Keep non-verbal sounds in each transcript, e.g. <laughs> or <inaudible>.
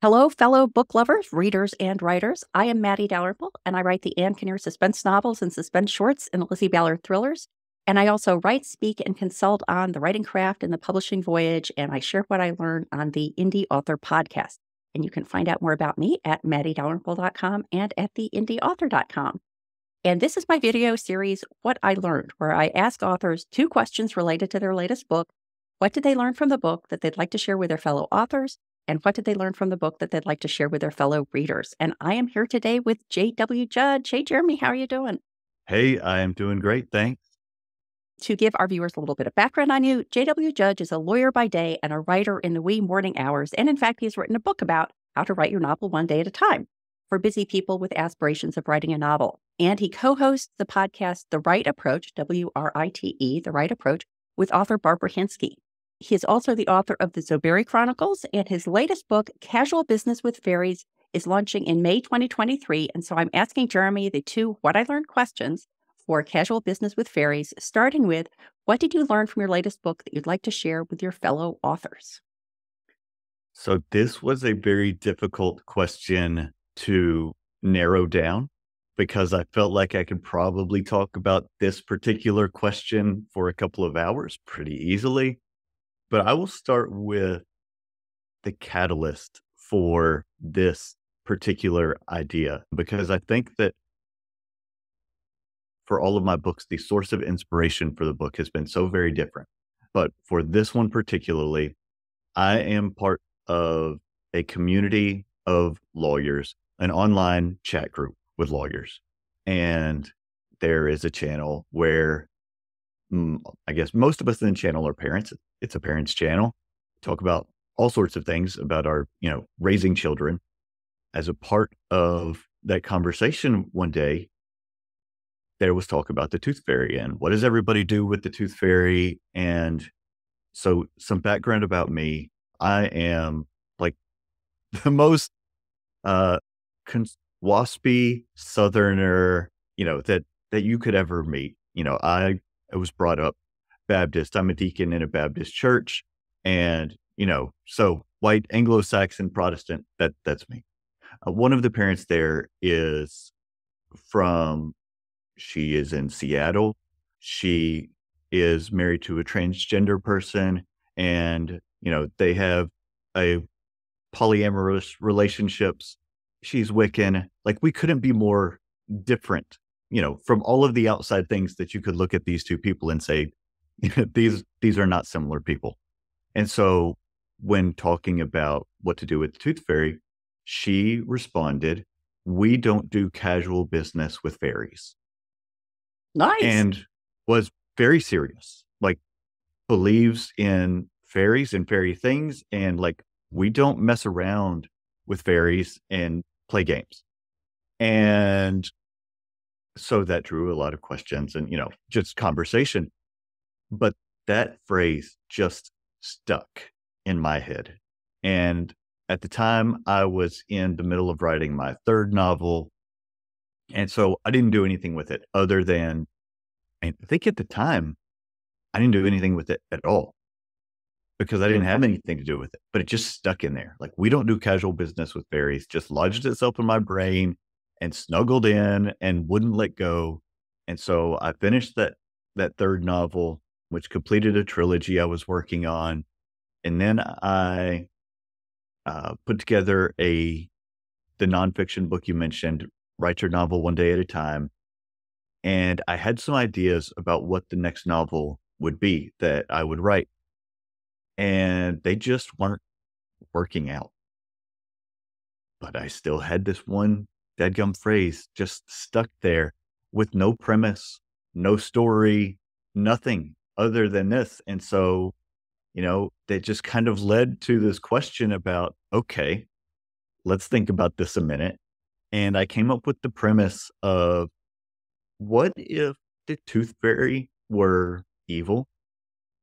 Hello, fellow book lovers, readers, and writers. I am Matty Dalrymple, and I write the Ann Kinnear suspense novels and suspense shorts and the Lizzie Ballard thrillers. And I also write, speak, and consult on the writing craft and the publishing voyage. And I share what I learn on the Indy Author podcast. And you can find out more about me at mattydalrymple.com and at theindyauthor.com. And this is my video series, What I Learned, where I ask authors two questions related to their latest book. What did they learn from the book that they'd like to share with their fellow authors? And what did they learn from the book that they'd like to share with their fellow readers. And I am here today with J.W. Judge. Hey, Jeremy, how are you doing? Hey, I am doing great. Thanks. To give our viewers a little bit of background on you, J.W. Judge is a lawyer by day and a writer in the wee morning hours. And in fact, he's written a book about how to write your novel one day at a time for busy people with aspirations of writing a novel. And he co hosts the podcast, The Write Approach, W R I T E, The Write Approach, with author Barbara Hinske. He is also the author of the Zoberry Chronicles, and his latest book, Casual Business with Fairies, is launching in May 2023. And so I'm asking Jeremy the two What I Learned questions for Casual Business with Fairies, starting with What did you learn from your latest book that you'd like to share with your fellow authors? So, this was a very difficult question to narrow down because I felt like I could probably talk about this particular question for a couple of hours pretty easily. But I will start with the catalyst for this particular idea because I think that for all of my books, the source of inspiration for the book has been so very different. But for this one particularly, I am part of a community of lawyers, an online chat group with lawyers. And there is a channel where I guess most of us in the channel are parents it's a parents channel. Talk about all sorts of things about our, you know, raising children. As a part of that conversation one day, there was talk about the tooth fairy and what does everybody do with the tooth fairy? And so some background about me. I am like <laughs> the most uh cons- waspy southerner, you know, that that you could ever meet. You know, I I was brought up Baptist. I'm a deacon in a Baptist church. And, you know, so white Anglo Saxon Protestant, that that's me. Uh, one of the parents there is from, she is in Seattle. She is married to a transgender person. And, you know, they have a polyamorous relationships. She's Wiccan. Like we couldn't be more different, you know, from all of the outside things that you could look at these two people and say, <laughs> these these are not similar people. And so when talking about what to do with the tooth fairy, she responded, "We don't do casual business with fairies." Nice. And was very serious. Like believes in fairies and fairy things and like we don't mess around with fairies and play games. Mm. And so that drew a lot of questions and you know just conversation but that phrase just stuck in my head. And at the time, I was in the middle of writing my third novel. And so I didn't do anything with it other than, I think at the time, I didn't do anything with it at all because I didn't have anything to do with it, but it just stuck in there. Like, we don't do casual business with fairies, just lodged itself in my brain and snuggled in and wouldn't let go. And so I finished that that third novel which completed a trilogy I was working on. And then I uh, put together a the nonfiction book you mentioned, Write Your Novel One Day at a Time. And I had some ideas about what the next novel would be that I would write. And they just weren't working out. But I still had this one deadgum phrase just stuck there with no premise, no story, nothing other than this. And so, you know, that just kind of led to this question about, okay, let's think about this a minute. And I came up with the premise of what if the tooth fairy were evil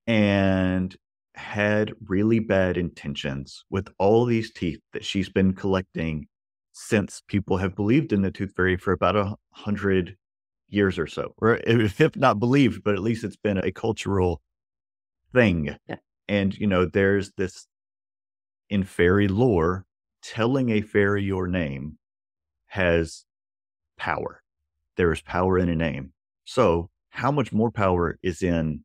and had really bad intentions with all these teeth that she's been collecting since people have believed in the tooth fairy for about a hundred years or so, or if not believed, but at least it's been a cultural thing. Yeah. And, you know, there's this in fairy lore, telling a fairy your name has power. There is power in a name. So, how much more power is in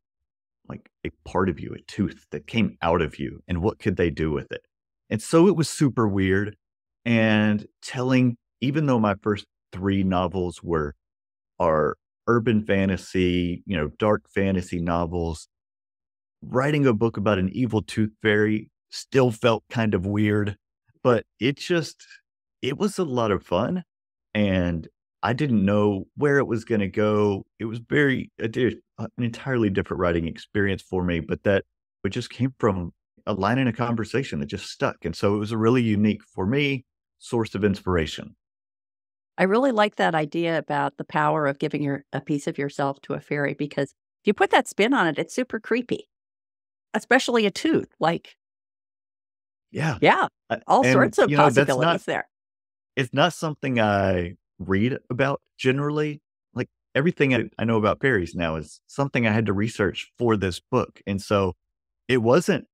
like a part of you, a tooth that came out of you, and what could they do with it? And so it was super weird. And telling, even though my first three novels were are urban fantasy, you know, dark fantasy novels, writing a book about an evil tooth fairy still felt kind of weird, but it just it was a lot of fun and I didn't know where it was going to go. It was very an entirely different writing experience for me, but that it just came from a line in a conversation that just stuck. And so it was a really unique for me source of inspiration. I really like that idea about the power of giving your a piece of yourself to a fairy because if you put that spin on it, it's super creepy. Especially a tooth. Like Yeah. Yeah. All and, sorts of you know, possibilities not, there. It's not something I read about generally. Like everything I, I know about fairies now is something I had to research for this book. And so it wasn't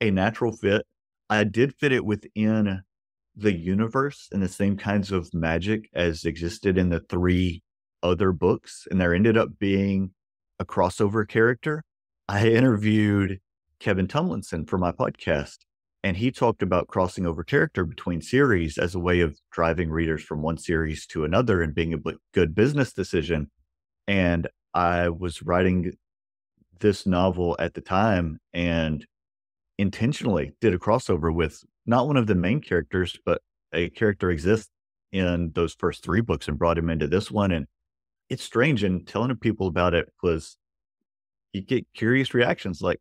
a natural fit. I did fit it within the universe and the same kinds of magic as existed in the three other books. And there ended up being a crossover character. I <laughs> interviewed Kevin Tumlinson for my podcast, and he talked about crossing over character between series as a way of driving readers from one series to another and being a good business decision. And I was writing this novel at the time and intentionally did a crossover with not one of the main characters, but a character exists in those first three books and brought him into this one. And it's strange. And telling people about it was, you get curious reactions like,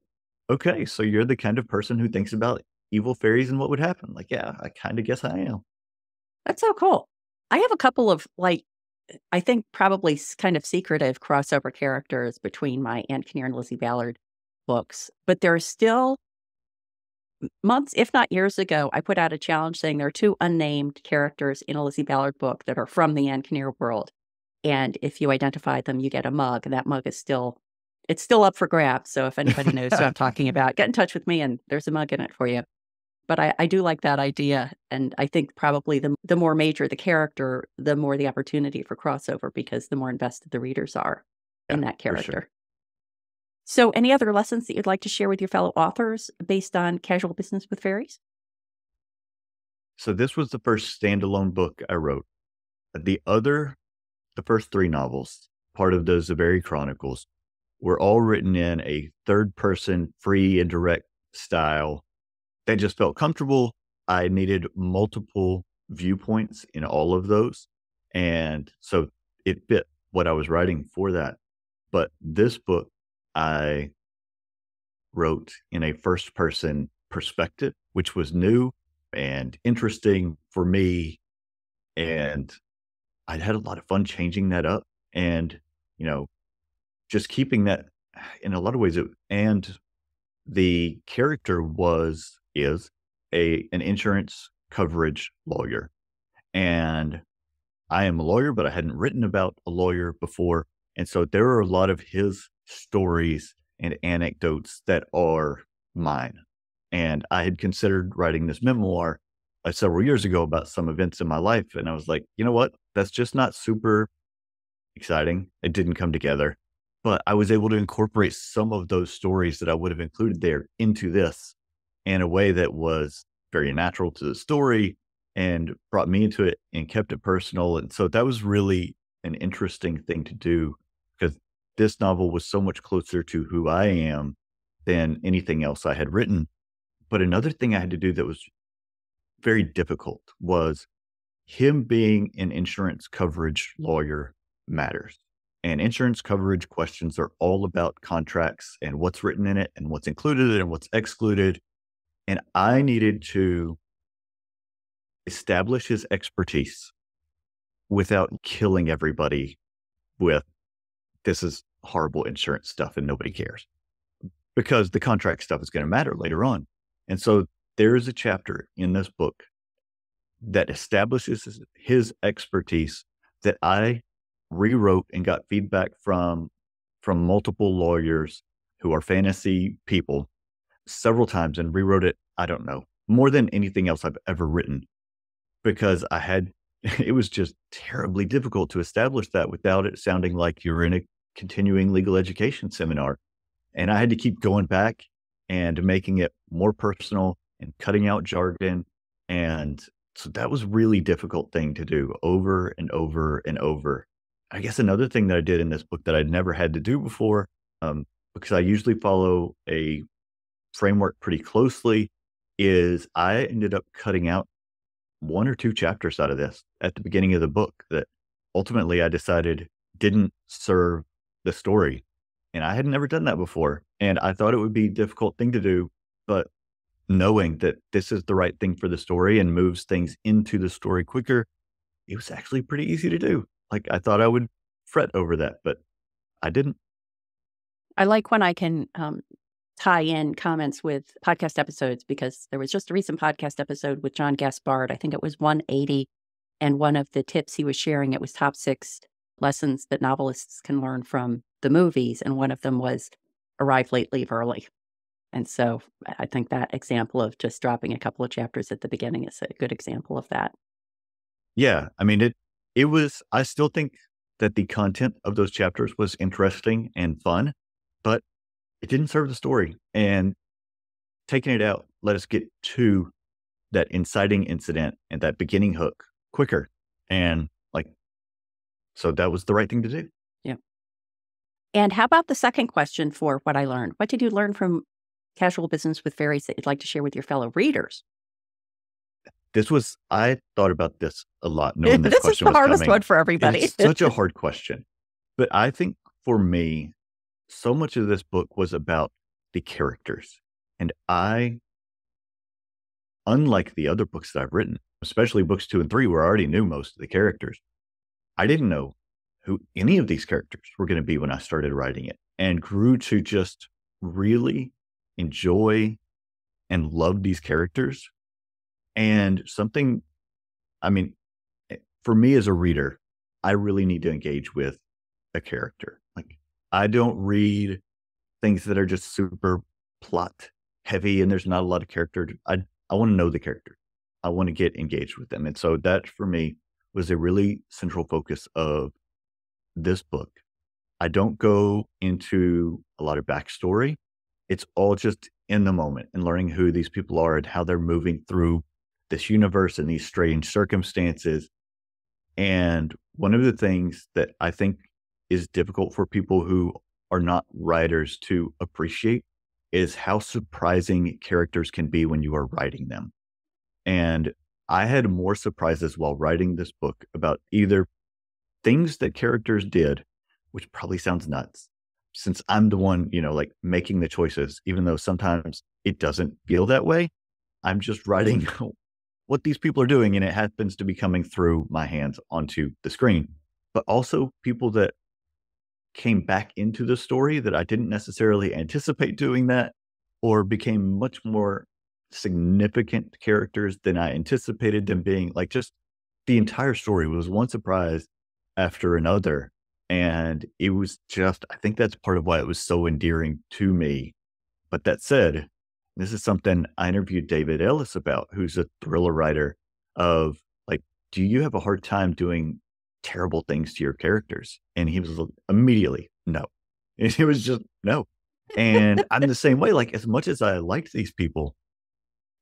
okay, so you're the kind of person who thinks about evil fairies and what would happen. Like, yeah, I kind of guess I am. That's so cool. I have a couple of like, I think probably kind of secretive crossover characters between my Ann Kinnear and Lizzie Ballard books, but there are still months, if not years ago, I put out a challenge saying there are two unnamed characters in a Lizzie Ballard book that are from the Ann Kinnear world. And if you identify them, you get a mug. And that mug is still it's still up for grabs. So if anybody knows who I'm <laughs> talking about, get in touch with me and there's a mug in it for you. But I, I do like that idea. And I think probably the the more major the character, the more the opportunity for crossover because the more invested the readers are yeah, in that character. So, any other lessons that you'd like to share with your fellow authors based on casual business with fairies? So, this was the first standalone book I wrote. Uh, the other, the first three novels, part of those Zaveri Chronicles, were all written in a third person, free and direct style that just felt comfortable. I needed multiple viewpoints in all of those. And so it fit what I was writing for that. But this book I wrote in a first person perspective, which was new and interesting for me. And I'd had a lot of fun changing that up and, you know, just keeping that <sighs> in a lot of ways. It, and the character was, is a, an insurance coverage lawyer. And I am a lawyer, but I hadn't written about a lawyer before. And so there are a lot of his stories and anecdotes that are mine. And I had considered writing this memoir uh, several years ago about some events in my life. And I was like, you know what? That's just not super exciting. It didn't come together. But I was able to incorporate some of those stories that I would have included there into this in a way that was very natural to the story and brought me into it and kept it personal. And so that was really an interesting thing to do this novel was so much closer to who I am than anything else I had written. But another thing I had to do that was very difficult was him being an insurance coverage lawyer matters. And insurance coverage questions are all about contracts and what's written in it and what's included and what's excluded. And I needed to establish his expertise without killing everybody with this is horrible insurance stuff and nobody cares because the contract stuff is going to matter later on. And so there is a chapter in this book that establishes his expertise that I rewrote and got feedback from from multiple lawyers who are fantasy people several times and rewrote it, I don't know, more than anything else I've ever written because I had, <laughs> it was just terribly difficult to establish that without it sounding like you're in a continuing legal education seminar. And I had to keep going back and making it more personal and cutting out jargon. And so that was really difficult thing to do over and over and over. I guess another thing that I did in this book that I'd never had to do before, um, because I usually follow a framework pretty closely, is I ended up cutting out one or two chapters out of this at the beginning of the book that ultimately I decided didn't serve the story. And I had never done that before. And I thought it would be a difficult thing to do, but knowing that this is the right thing for the story and moves things into the story quicker, it was actually pretty easy to do. Like I thought I would fret over that, but I didn't. I like when I can um, tie in comments with podcast episodes because there was just a recent podcast episode with John Gaspard. I think it was 180. And one of the tips he was sharing, it was top six lessons that novelists can learn from the movies. And one of them was arrive late, leave early. And so I think that example of just dropping a couple of chapters at the beginning is a good example of that. Yeah. I mean, it, it was, I still think that the content of those chapters was interesting and fun, but it didn't serve the story. And taking it out let us get to that inciting incident and that beginning hook quicker. And so that was the right thing to do. Yeah. And how about the second question for what I learned? What did you learn from casual business with fairies that you'd like to share with your fellow readers? This was, I thought about this a lot. <laughs> Knowing this, this is the hardest coming. one for everybody. It's such a hard question. But I think for me, so much of this book was about the characters. And I, unlike the other books that I've written, especially books two and three, where I already knew most of the characters, I didn't know who any of these characters were going to be when I started writing it and grew to just really enjoy and love these characters. And something, I mean, eh, for me as a reader, I really need to engage with a character. Like, I don't read things that are just super plot heavy and there's not a lot of character. I, I want to know the character. I want to get engaged with them. And so that for me was a really central focus of this book. I don't go into a lot of backstory. It's all just in the moment and learning who these people are and how they're moving through this universe and these strange circumstances. And one of the things that I think is difficult for people who are not writers to appreciate is how surprising characters can be when you are writing them. And I had more surprises while writing this book about either things that characters did, which probably sounds nuts, since I'm the one, you know, like making the choices, even though sometimes it doesn't feel that way. I'm just writing <laughs> what these people are doing, and it happens to be coming through my hands onto the screen. But also people that came back into the story that I didn't necessarily anticipate doing that, or became much more significant characters than I anticipated them being. Like just the entire story was one surprise after another. And it was just, I think that's part of why it was so endearing to me. But that said, this is something I interviewed David Ellis about, who's a thriller writer of like, do you have a hard time doing terrible things to your characters? And he was immediately, no. <laughs> And it was just, no. And I'm the same way. Like, as much as I liked these people,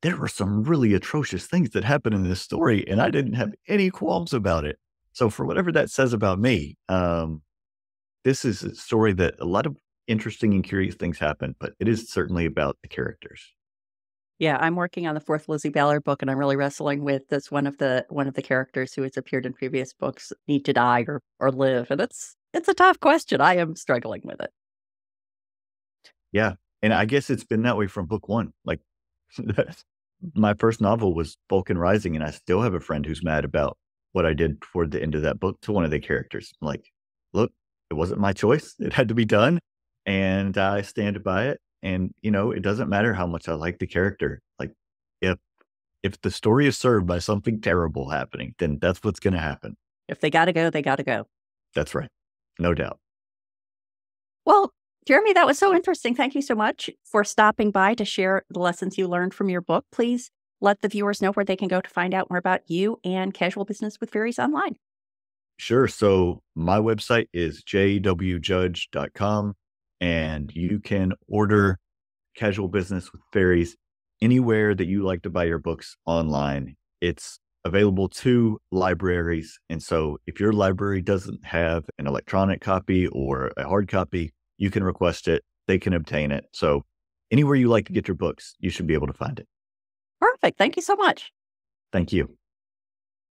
there were some really atrocious things that happened in this story, and I didn't have any qualms about it. So, for whatever that says about me, um, this is a story that a lot of interesting and curious things happen, but it is certainly about the characters. Yeah, I'm working on the fourth Lizzie Ballard book, and I'm really wrestling with this one of the one of the characters who has appeared in previous books need to die or or live, and it's it's a tough question. I am struggling with it. Yeah, and I guess it's been that way from book one. Like <laughs> my first novel was Vulcan Rising, and I still have a friend who's mad about what I did toward the end of that book to one of the characters. I'm like, look, it wasn't my choice; <laughs> it had to be done, and I stand by it. And, you know, it doesn't matter how much I like the character. Like if if the story is served by something terrible happening, then that's what's going to happen. If they got to go, they got to go. That's right. No doubt. Well, Jeremy, that was so interesting. Thank you so much for stopping by to share the lessons you learned from your book. Please let the viewers know where they can go to find out more about you and casual business with fairies online. Sure. So my website is jwjudge.com and you can order casual business with fairies anywhere that you like to buy your books online. It's available to libraries. And so if your library doesn't have an electronic copy or a hard copy, you can request it. They can obtain it. So anywhere you like to mm-hmm. get your books, you should be able to find it. Perfect. Thank you so much. Thank you.